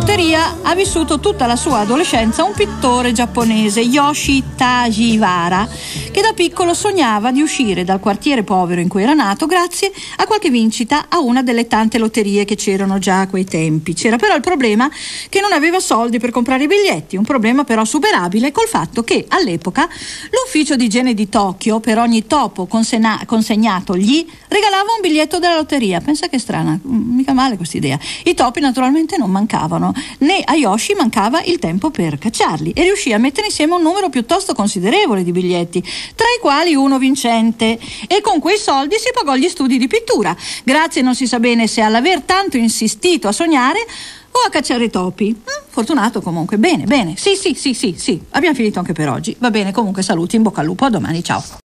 lotteria ha vissuto tutta la sua adolescenza un pittore giapponese, Yoshi Tajivara, che da piccolo sognava di uscire dal quartiere povero in cui era nato grazie a qualche vincita a una delle tante lotterie che c'erano già a quei tempi. C'era però il problema che non aveva soldi per comprare i biglietti, un problema però superabile col fatto che all'epoca l'ufficio di igiene di Tokyo per ogni topo consegna- consegnatogli regalava un biglietto della lotteria. Pensa che strana, mica male questa idea. I topi naturalmente non mancavano, né a Yoshi mancava il tempo per cacciarli e riuscì a mettere insieme un numero piuttosto considerevole di biglietti, tra i quali uno vincente. E con quei soldi si pagò gli studi di pittura, grazie non si sa bene se all'aver tanto insistito a sognare o a cacciare topi. Mm, fortunato comunque. Bene, bene. Sì, sì, sì, sì, sì. Abbiamo finito anche per oggi. Va bene, comunque saluti, in bocca al lupo, a domani, ciao.